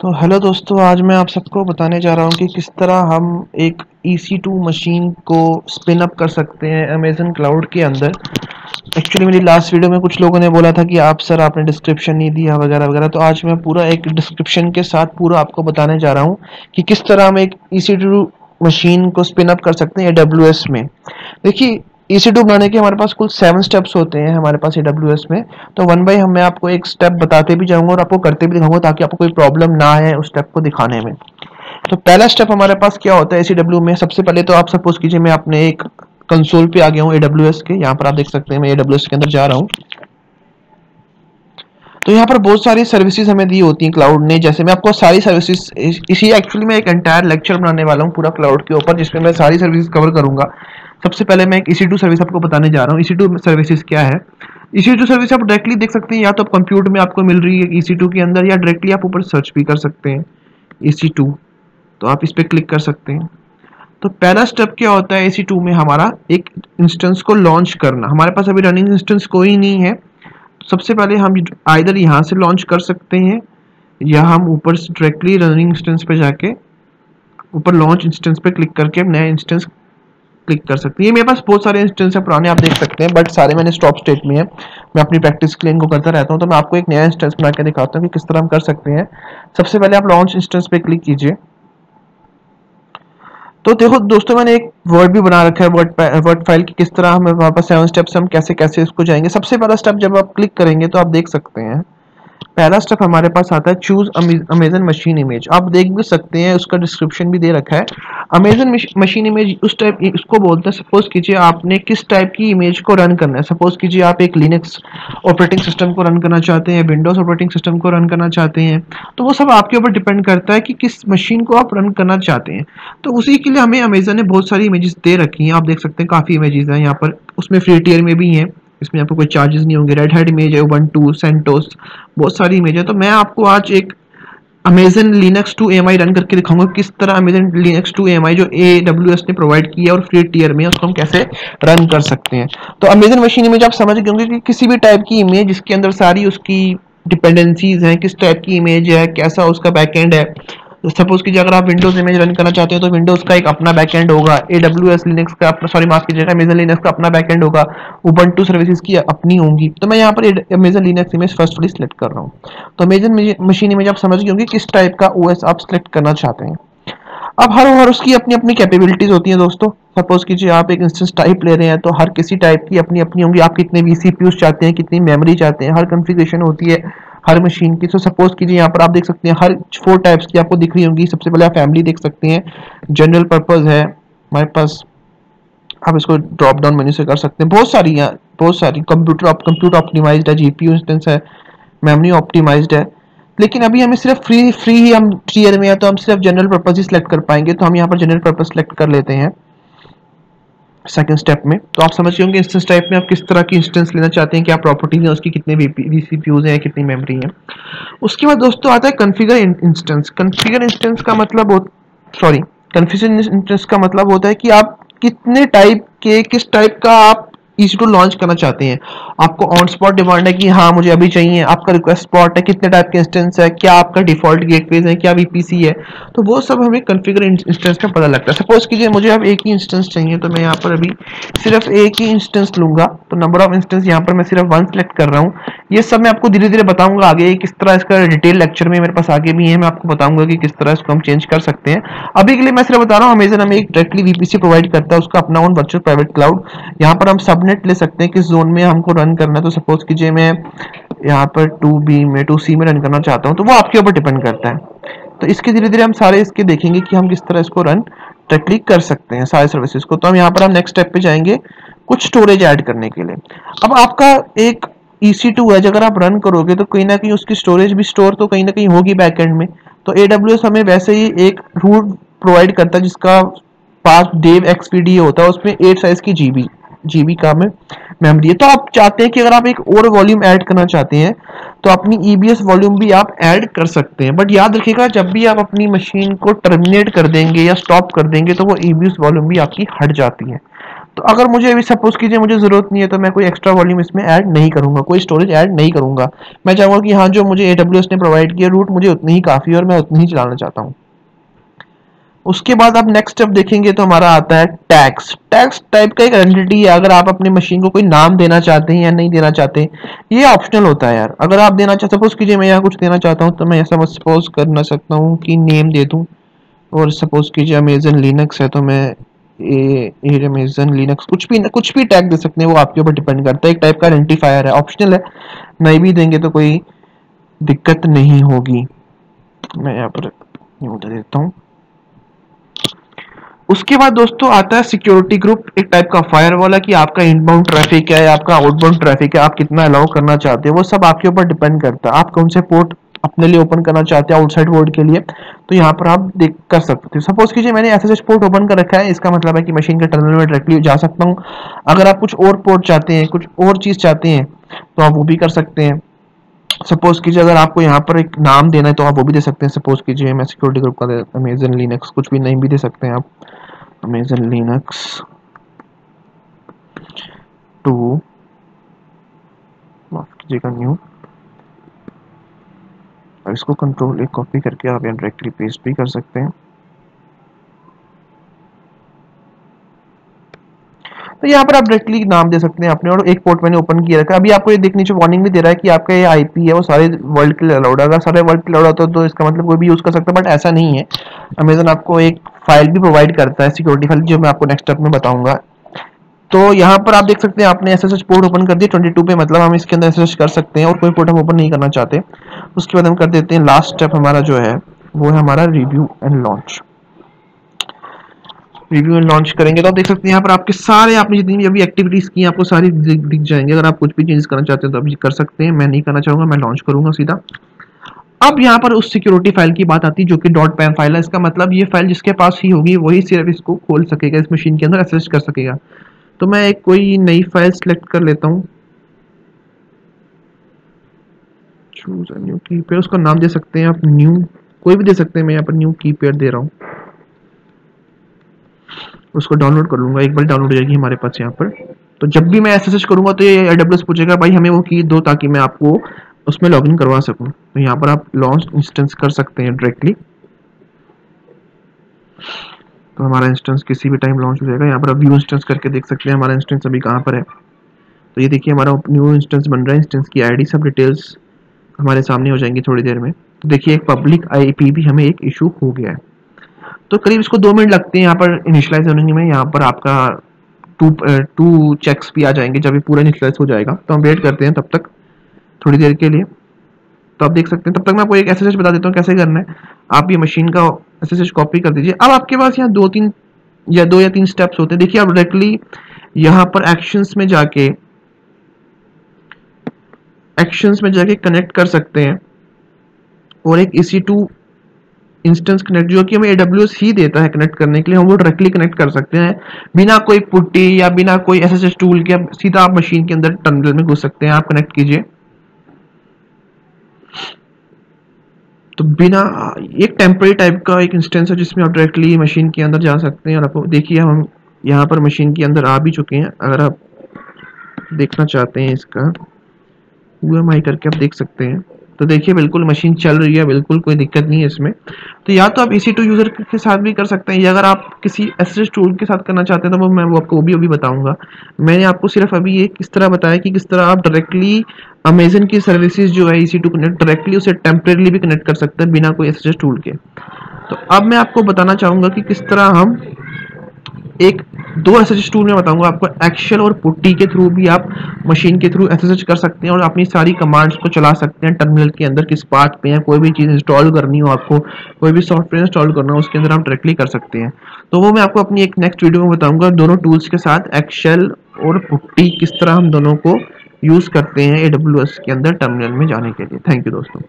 तो हेलो दोस्तों, आज मैं आप सबको बताने जा रहा हूँ कि किस तरह हम एक EC2 मशीन को स्पिन अप कर सकते हैं अमेजन क्लाउड के अंदर। एक्चुअली मेरी लास्ट वीडियो में कुछ लोगों ने बोला था कि आप सर आपने डिस्क्रिप्शन नहीं दिया वगैरह वगैरह। तो आज मैं पूरा एक डिस्क्रिप्शन के साथ पूरा आपको बताने जा रहा हूँ कि किस तरह हम एक EC2 मशीन को स्पिन अप कर सकते हैं AWS में। देखिए ई टू बनाने के हमारे पास कुल सेवन स्टेप्स होते हैं हमारे पास AWS में। तो वन बाई हम, मैं आपको एक स्टेप बताते भी जाऊँगा और आपको करते भी दिखाऊँगा ताकि आपको कोई प्रॉब्लम ना आए उस स्टेप को दिखाने में। तो पहला स्टेप हमारे पास क्या होता है ए डब्ल्यू में? सबसे पहले तो आप सपोज़ कीजिए मैं अपने एक कंसोल पे आ गया हूँ ए के। यहाँ पर आप देख सकते हैं मैं ए के अंदर जा रहा हूँ। तो यहाँ पर बहुत सारी सर्विसेज़ हमें दी होती हैं क्लाउड ने। जैसे मैं आपको सारी सर्विसेज़ इसी एक्चुअली मैं एक एंटायर लेक्चर बनाने वाला हूँ पूरा क्लाउड के ऊपर, जिसमें मैं सारी सर्विसेज़ कवर करूँगा। सबसे पहले मैं एक ई टू सर्विस आपको बताने जा रहा हूँ। ई टू सर्विसेज़ क्या है? ई सर्विस आप डायरेक्टली देख सकते हैं, या तो आप कंप्यूटर में आपको मिल रही है ई टू के अंदर, या डायरेक्टली आप ऊपर सर्च भी कर सकते हैं ई तो आप इस पर क्लिक कर सकते हैं। तो पहला स्टेप क्या होता है ए टू में हमारा? एक इंस्टेंस को लॉन्च करना। हमारे पास अभी रनिंग इंस्टेंस कोई नहीं है। सबसे पहले हम आइधर यहाँ से लॉन्च कर सकते हैं, या हम ऊपर डायरेक्टली रनिंग इंस्टेंस पे जाके, ऊपर लॉन्च इंस्टेंस पे क्लिक करके नया इंस्टेंस क्लिक कर सकते हैं। ये मेरे पास बहुत सारे इंस्टेंस है, पुराने आप देख सकते हैं बट सारे मैंने स्टॉप स्टेट में है। मैं अपनी प्रैक्टिस के लिए इनको करता रहता हूँ तो मैं आपको एक नया इंस्टेंस बना के दिखाता हूँ कि किस तरह हम कर सकते हैं। सबसे पहले आप लॉन्च इंस्टेंस पे क्लिक कीजिए। तो देखो, दोस्तों, मैंने एक वर्ड भी बना रखा है वर्ड वर्ड फ़ाइल की किस तरह हमें वहाँ पर सेवन स्टेप्स हम कैसे कैसे इसको जाएँगे। सबसे पहला स्टेप जब आप क्लिक करेंगे तो आप देख सकते हैं। पहला स्टेप हमारे पास आता है चूज़ अमेजन मशीन इमेज आप देख भी सकते हैं, उसका डिस्क्रिप्शन भी दे रखा है। अमेजन मशीन इमेज उस टाइप उसको बोलते हैं सपोज़ कीजिए आपने किस टाइप की इमेज को रन करना है। सपोज़ कीजिए आप एक लिनक्स ऑपरेटिंग सिस्टम को रन करना चाहते हैं विंडोज़ ऑपरेटिंग सिस्टम को रन करना चाहते हैं तो वो सब आपके ऊपर डिपेंड करता है कि किस मशीन को आप रन करना चाहते हैं। तो उसी के लिए हमें अमेजन ने बहुत सारी इमेजेस दे रखी हैं। आप देख सकते हैं, काफ़ी इमेजेस हैं यहाँ पर। उसमें फ्री टीयर में भी हैं। इसमें आपको कोई चार्जेस नहीं होंगे. रेड हेड इमेज है वन टू सेंटोस बहुत सारी इमेज है. तो मैं आपको आज एक Amazon Linux two AMI run करके दिखाऊँगा किस तरह अमेजन लिनक्स टू एमआई जो ए डब्ल्यू एस ने प्रोवाइड किया और फ्री टीयर में उसको हम कैसे रन कर सकते हैं. तो अमेजन मशीन इमेज आप समझ गए होंगे कि किसी भी टाइप की इमेज जिसके अंदर सारी उसकी डिपेंडेंसीज हैं, किस टाइप की इमेज है, कैसा उसका बैकएंड है सपोज़ कीजिए अगर आप विंडोज़ इमेज रन करना चाहते हो तो विंडोज़ का एक अपना बैकएंड होगा ए डब्ल्यू एस लिनक्स का सॉरी माफ़ कीजिएगा अमेजन लिनक्स का अपना बैकएंड होगा टू सर्विसेज़ की अपनी होंगी। तो मैं यहाँ पर अमेजन लिनक्स इमेज फ़र्स्ट वाली सिलेक्ट कर रहा हूँ। तो अमेजन मशीन इमेज आप समझ गए होंगे किस टाइप का ओएस आप सिलेक्ट करना चाहते हैं। अब हर हर उसकी अपनी अपनी कैपेबिलिटीज होती हैं दोस्तों। सपोज़ कीजिए आप एक इंस्टेंस टाइप ले रहे हैं तो हर किसी टाइप की अपनी अपनी होंगी। आप कितने वी चाहते हैं, कितनी मेमोरी चाहते हैं, हर कन्फिग्रेशन होती है। हर मशीन की। तो सपोज़ कीजिए यहाँ पर आप देख सकते हैं, हर फोर टाइप्स की आपको दिख रही होंगी। सबसे पहले आप फैमिली देख सकते हैं। जनरल पर्पज है, हमारे पास आप इसको ड्रॉप डाउन मेन्यू से कर सकते हैं। बहुत सारी हैं बहुत सारी कंप्यूटर कंप्यूटर ऑप्टिमाइज्ड है जीपीयू इंस्टेंस है मेमोरी ऑप्टिमाइज्ड है। लेकिन अभी हमें सिर्फ़ फ्री फ्री ही हम टीयर में है तो हम सिर्फ़ जनरल पर्पज ही सिलेक्ट कर पाएँगे तो हम यहाँ पर जनरल पर्पज सिलेक्ट कर लेते हैं। सेकंड स्टेप में। तो आप समझ होंगे इंस्टेंस टाइप में आप किस तरह की इंस्टेंस लेना चाहते हैं, क्या प्रॉपर्टीज़ हैं, उसकी कितने वी वीसीपीयूज हैं कितनी मेमोरी है। उसके बाद दोस्तों आता है कन्फिगर इंस्टेंस कन्फिगर इंस्टेंस का मतलब सॉरी कन्फ्यूज़न इंस्टेंस का मतलब होता है कि आप कितने टाइप के, किस टाइप का आप ईसी टू लॉन्च करना चाहते हैं। आपको ऑन स्पॉट डिमांड है कि हाँ मुझे अभी चाहिए, आपका रिक्वेस्ट स्पॉट है, कितने टाइप के इंस्टेंस है, क्या आपका डिफ़ॉल्ट गेटवेज है, क्या वीपीसी है तो वो सब हमें कन्फिगर इंस्टेंस में पता लगता है। सपोज़ कीजिए, मुझे अब एक ही इंस्टेंस चाहिए तो मैं यहाँ पर अभी सिर्फ़ एक ही इंस्टेंस लूँगा तो नंबर ऑफ़ इंस्टेंस यहाँ पर मैं सिर्फ़ वन सेलेक्ट कर रहा हूँ। ये सब मैं आपको धीरे धीरे बताऊँगा आगे किस तरह इसका डिटेल लेक्चर में मेरे पास आगे भी है, मैं आपको बताऊँगा कि किस तरह इसको हम चेंज कर सकते हैं। अभी के लिए मैं सिर्फ़ बता रहा हूँ अमेजन हमें एक डायरेक्टली वीपीसी प्रोवाइड करता है, उसका अपना ओन वर्चुअल प्राइवेट क्लाउड यहाँ पर हम सबनेट ले सकते हैं किस जोन में हमको रन करना है तो सपोज़ कीजिए मैं यहाँ पर टू बी में टू सी में रन करना चाहता हूँ तो वो आपके ऊपर डिपेंड करता है। तो इसके धीरे धीरे हम सारे इसके देखेंगे कि हम किस तरह इसको रन डायरेक्टली कर सकते हैं, सारे सर्विसेज़ को। तो हम यहाँ पर हम नेक्स्ट स्टेप पे जाएँगे, कुछ स्टोरेज ऐड करने के लिए। अब आपका एक EC2 है, अगर आप रन करोगे तो कहीं ना कहीं उसकी स्टोरेज भी स्टोर तो कहीं ना कहीं होगी बैकएंड में। तो AWS हमें वैसे ही एक रूट प्रोवाइड करता है, जिसका पास डेव एक्सपीडी होता है, उसमें एट साइज़ की जीबी जीबी का में मेमोरी है। तो आप चाहते हैं कि अगर आप एक और वॉल्यूम ऐड करना चाहते हैं तो अपनी ईबीएस e वॉल्यूम भी आप ऐड कर सकते हैं। बट याद रखिएगा, जब भी आप अपनी मशीन को टर्मिनेट कर देंगे या स्टॉप कर देंगे तो वो ईबीएस e वॉल्यूम भी आपकी हट जाती है। तो अगर मुझे अभी सपोज़ कीजिए, मुझे ज़रूरत नहीं है तो मैं कोई एक्स्ट्रा वॉल्यूम इसमें ऐड नहीं करूँगा, कोई स्टोरेज ऐड नहीं करूँगा। मैं चाहूँगा कि हाँ जो मुझे ए ने प्रोवाइड किया रूट मुझे उतनी ही काफ़ी है और मैं उतनी ही चलाना चाहता हूँ। उसके बाद आप नेक्स्ट स्टेप देखेंगे तो हमारा आता है टैक्स टैक्स टाइप का एक आइडेंटिटी है, अगर आप अपनी मशीन को कोई नाम देना चाहते हैं या नहीं देना चाहते, ये ऑप्शनल होता है यार। अगर आप देना चाहते सपोज़ कीजिए मैं यहाँ कुछ देना चाहता हूँ तो मैं ऐसा सपोज़ करना सकता हूँ कि नेम दे दूँ। और सपोज़ कीजिए अमेजन लिनक्स है तो मैं अमेजन लिनक्स कुछ भी कुछ भी टैग दे सकते हैं, वो आपके ऊपर डिपेंड करता है। एक टाइप का आइडेंटिफायर है ऑप्शनल है। नहीं भी देंगे तो कोई दिक्कत नहीं होगी। मैं यहाँ पर देता हूँ। उसके बाद दोस्तों आता है सिक्योरिटी ग्रुप एक टाइप का फायर वाला कि आपका इनबाउंड ट्रैफ़िक है, आपका आउटबाउंड ट्रैफ़िक है, आप कितना अलाउ करना चाहते हैं, वो सब आपके ऊपर डिपेंड करता है। आप कौन से पोर्ट अपने लिए ओपन करना चाहते हैं आउटसाइड वर्ल्ड के लिए तो यहाँ पर आप देख, कर सकते हो। सपोज़ कीजिए मैंने एस पोर्ट ओपन कर रखा है, इसका मतलब है कि मशीन के टर्मिनल में डायरेक्टली जा सकता हूँ। अगर आप कुछ और पोर्ट चाहते हैं, कुछ और चीज़ चाहते हैं तो आप वो भी कर सकते हैं। सपोज़ कीजिए अगर आपको यहाँ पर एक नाम देना है तो आप वो भी दे सकते हैं। सपोज़ कीजिए मैं सिक्योरिटी ग्रुप का, अमेजन लिनक्स कुछ भी नहीं भी दे सकते हैं आप। अमेजन लिनक्स टू माफ़ कीजिएगा न्यू और इसको कंट्रोल एक कॉपी करके आप यहाँ डायरेक्टली पेस्ट भी कर सकते हैं। तो यहाँ पर आप डायरेक्टली नाम दे सकते हैं अपने और एक पोर्ट मैंने ओपन किया रखा अभी आपको ये देखने से वार्निंग भी दे रहा है कि आपका ये आईपी है, वो सारे वर्ल्ड के लिए अलाउड है। अगर सारे वर्ल्ड के अलाउड होता तो इसका मतलब कोई भी यूज़ कर सकता है बट ऐसा नहीं है। अमेजन आपको एक फ़ाइल भी प्रोवाइड करता है सिक्योरिटी फ़ाइल जो मैं आपको नेक्स्ट स्टेप में बताऊँगा। तो यहाँ पर आप देख सकते हैं, आपने एस एस पोर्ट ओपन कर दिया 22 पे मतलब हम इसके अंदर एसएसएच कर सकते हैं और कोई पोर्ट हम ओपन नहीं करना चाहते। उसके बाद हम कर देते हैं लास्ट स्टेप हमारा जो है, वो है हमारा review and launch review and launch करेंगे तो आप देख सकते हैं यहाँ पर आपके सारे, आपने जितनी भी अभी एक्टिविटीज़ की आपको सारी दिख जाएँगे। अगर आप कुछ भी चेंज करना चाहते हैं तो अभी कर सकते हैं। मैं नहीं करना चाहूँगा, मैं लॉन्च करूँगा सीधा। अब यहाँ पर उस सिक्योरिटी फ़ाइल की बात आती है, जो कि. डॉट पैम फ़ाइल है। इसका मतलब ये फ़ाइल जिसके पास ही होगी, वही सिर्फ़ इसको खोल सकेगा, इस मशीन के अंदर एसेस कर सकेगा। तो मैं एक कोई नई फ़ाइल सेलेक्ट कर लेता हूँ। चूज़ न्यू कीपेयर उसका नाम दे सकते हैं आप न्यू कोई भी दे सकते हैं, मैं यहाँ पर न्यू कीपेयर दे रहा हूँ। उसको डाउनलोड कर लूँगा, एक बार डाउनलोड हो जाएगी हमारे पास यहाँ पर। तो जब भी मैं एस करूँगा तो ये एडब्ल्यू पूछेगा, भाई, हमें वो की दो ताकि मैं आपको उसमें लॉगिन करवा सकूँ। तो यहाँ पर आप लॉन्च इंस्टेंस कर सकते हैं डायरेक्टली तो हमारा इंस्टेंस किसी भी टाइम लॉन्च हो जाएगा। यहाँ पर आप व्यू इंस्टेंस करके देख सकते हैं, हमारा इंस्टेंस अभी कहाँ पर है। तो ये देखिए, हमारा न्यू इंस्टेंस बन रहा है। इंस्टेंस की आईडी सब डिटेल्स हमारे सामने हो जाएँगी थोड़ी देर में। तो देखिए, एक पब्लिक आईपी भी हमें एक इशू हो गया है। तो करीब इसको दो मिनट लगते हैं यहाँ पर इनिशलाइज होने में। यहाँ पर आपका टू टू चेक्स भी आ जाएँगे। जब ये पूरा इनिशलाइज हो जाएगा तो हम वेट करते हैं तब तक, थोड़ी देर के लिए। तो आप देख सकते हैं, तब तक मैं आपको एक एस बता देता हूँ कैसे करना है। आप ये मशीन का एस कॉपी कर दीजिए। अब आपके पास यहाँ दो, तीन, या दो या तीन स्टेप्स होते हैं। देखिए, आप डायरेक्टली यहाँ पर एक्शंस में जाके एक्शंस में जाके कनेक्ट कर सकते हैं। और एक इसी टू इंस्टेंस कनेक्ट जो कि हमें एडब्ल्यू ही देता है कनेक्ट करने के लिए, हम वो डायरेक्टली कनेक्ट कर सकते हैं। बिना कोई पुट्टी या बिना कोई एस टूल के सीधा आप मशीन के अंदर टर्मिनल में घुस सकते हैं। आप कनेक्ट कीजिए। तो बिना, एक टेम्पररी टाइप का एक इंस्टेंस है जिसमें आप डायरेक्टली मशीन के अंदर जा सकते हैं। और आपको देखिए, हम यहाँ पर मशीन के अंदर आ भी चुके हैं। अगर आप देखना चाहते हैं इसका यू करके आप देख सकते हैं। तो देखिए, बिल्कुल मशीन चल रही है, बिल्कुल कोई दिक्कत नहीं है इसमें। तो या तो आप इसी टू यूज़र के साथ भी कर सकते हैं, या अगर आप किसी एस टूल के साथ करना चाहते हैं तो मैं वो आपको, वो भी अभी बताऊँगा। मैंने आपको सिर्फ़ अभी ये किस तरह बताया कि किस तरह आप डायरेक्टली अमेजन की सर्विसेज़ जो है, इसी टू कनेक्ट डायरेक्टली उसे टेम्परेली भी कनेक्ट कर सकते हैं बिना कोई एस टूल के। तो अब मैं आपको बताना चाहूँगा कि किस तरह हम एक, दो एस एस टूल में बताऊँगा आपको एक्शल और पुट्टी के थ्रू भी आप मशीन के थ्रू एसएसएच कर सकते हैं और अपनी सारी कमांड्स को चला सकते हैं टर्मिनल के अंदर, किस पार्ट पे है, कोई भी चीज़ इंस्टॉल करनी हो आपको, कोई भी सॉफ्टवेयर इंस्टॉल करना हो, उसके अंदर आप डायरेक्टली कर सकते हैं। तो वो मैं आपको अपनी एक नेक्स्ट वीडियो में बताऊँगा, दोनों टूल्स के साथ एक्शल और पुट्टी किस तरह हम दोनों को यूज़ करते हैं एडब्ल्यूएस के अंदर टर्मिनल में जाने के लिए। थैंक यू दोस्तों।